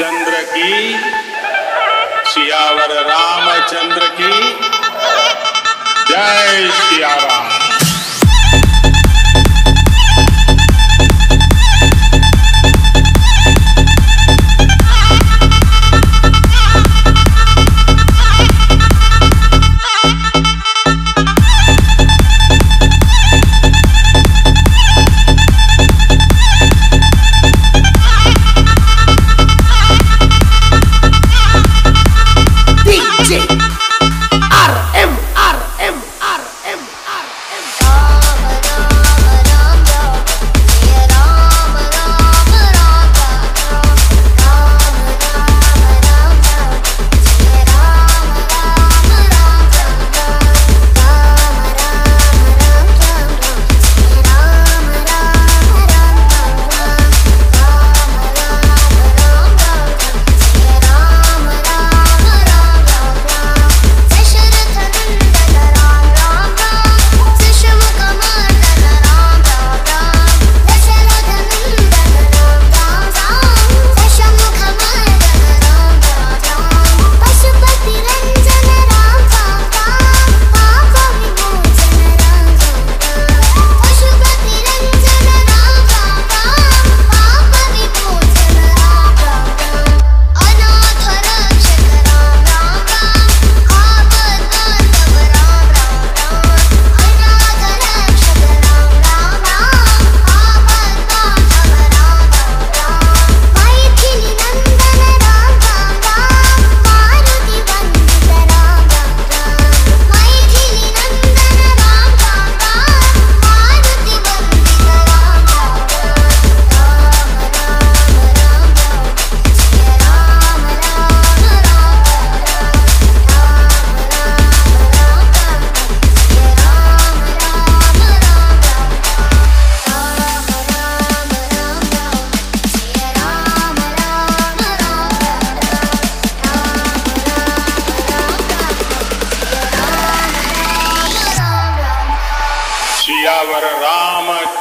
रामचंद्र की सियावर रामचंद्र की। जय सियाराम।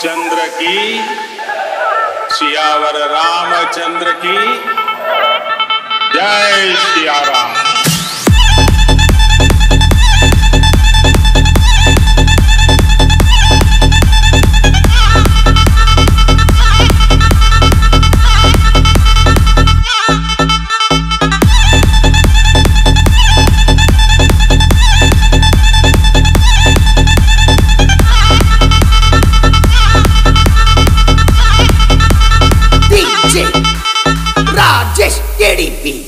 चंद्र की सियावर रामचंद्र की। जय सियाराम। राजेश राजेश केडीपी